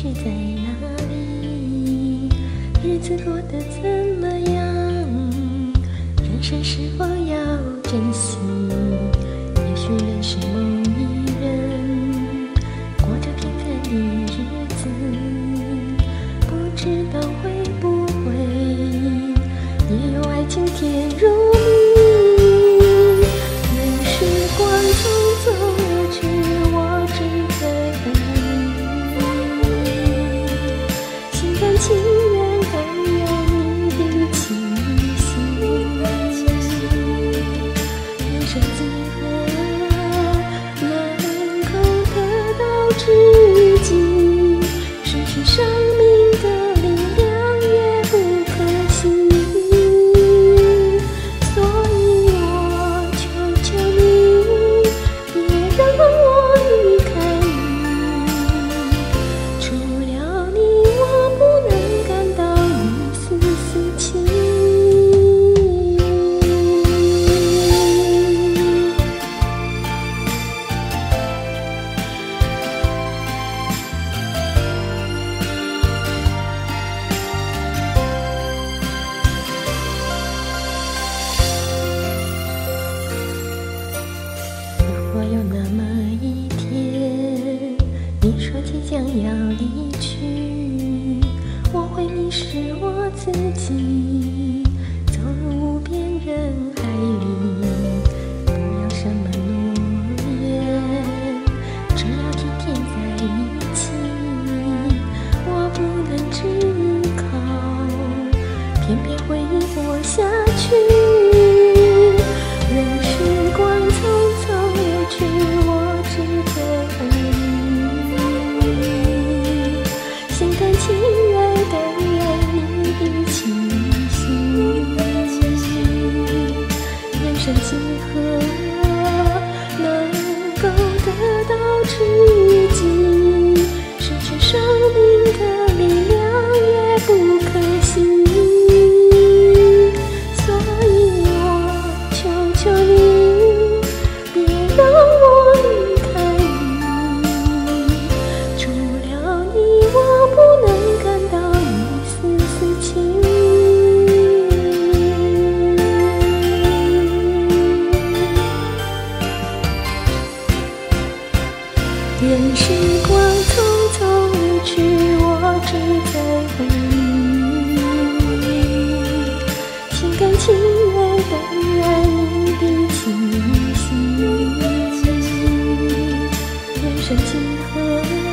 是在哪里？日子过得怎么样？人生是否要珍惜？to 要离去我会迷失我自己走入无边人任时光匆匆流去我只在乎你。心甘情愿感染你的气息人生几何？